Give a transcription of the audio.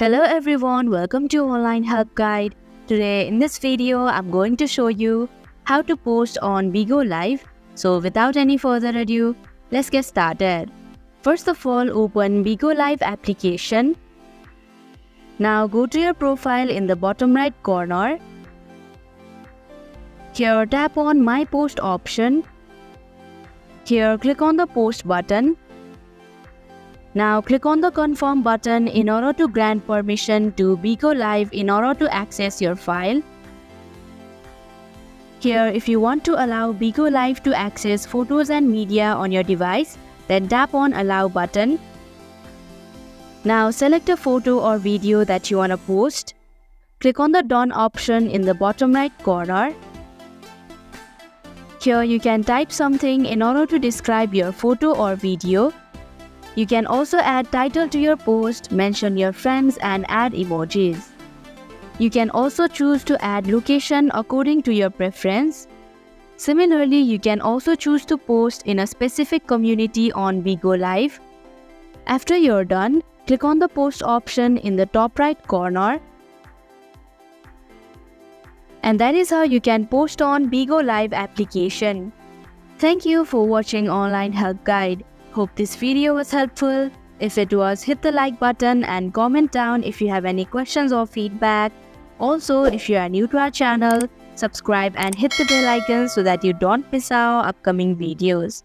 Hello everyone, welcome to Online Help Guide. Today in this video, I'm going to show you how to post on Bigo Live. So without any further ado, let's get started. First of all, open Bigo Live application. Now go to your profile in the bottom right corner. Here tap on My Post option. Here click on the Post button now click on the confirm button in order to grant permission to Bigo Live in order to access your file. Here, if you want to allow Bigo Live to access photos and media on your device, then tap on allow button. Now select a photo or video that you want to post. Click on the done option in the bottom right corner. Here you can type something in order to describe your photo or video. You can also add title to your post, mention your friends and add emojis. You can also choose to add location according to your preference. Similarly, you can also choose to post in a specific community on Bigo Live. After you're done, click on the post option in the top right corner. And that is how you can post on Bigo Live application. Thank you for watching Online Help Guide. Hope this video was helpful. If it was, hit the like button and comment down if you have any questions or feedback. Also, if you are new to our channel, subscribe and hit the bell icon so that you don't miss our upcoming videos.